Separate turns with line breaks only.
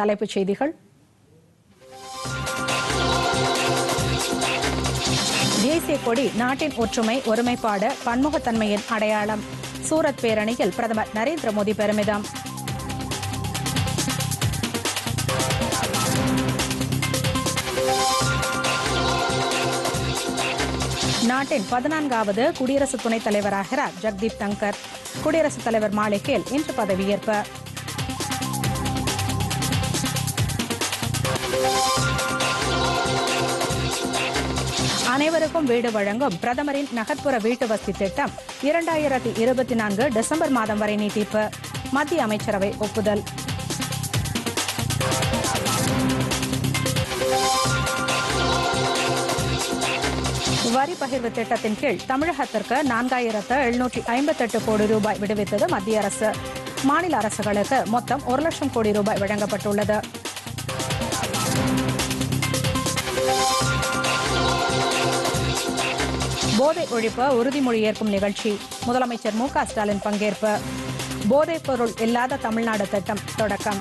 தலைப்புச் செய்திகள். தேசிய கொடி நாட்டின் ஒற்றுமை ஒருமைப்பாடு பன்முகத்தன்மையின் அடையாளம். சூரத் பேரணியில் பிரதமர் நரேந்திர மோடி பெருமிதம். நாட்டின் பதினான்காவது குடியரசு துணைத் தலைவராகிறார் ஜக்தீப் தங்கர். குடியரசுத் தலைவர் மாளிகையில் இன்று பதவியேற்பு. அனைவருக்கும் வீடு வழங்கும் பிரதமரின் நகர்ப்புற வீட்டு வசதி திட்டம் இரண்டாயிரத்தி இருபத்தி நான்கு டிசம்பர் மாதம் வரை நீட்டிப்பு. மத்திய அமைச்சரவை ஒப்புதல். வரி பகிர்வு திட்டத்தின் கீழ் தமிழகத்திற்கு நான்காயிரத்து எழுநூற்றி ஐம்பத்தெட்டு கோடி ரூபாய் விடுவித்தது மத்திய அரசு. மாநில அரசுகளுக்கு மொத்தம் ஒரு லட்சம் கோடி ரூபாய் வழங்கப்பட்டுள்ளது. போதை ஒழிப்பு உறுதிமொழி ஏற்கும் நிகழ்ச்சி. முதலமைச்சர் மு க ஸ்டாலின் பங்கேற்பு. போதைப் பொருள் இல்லாத தமிழ்நாடு திட்டம் தொடக்கம்.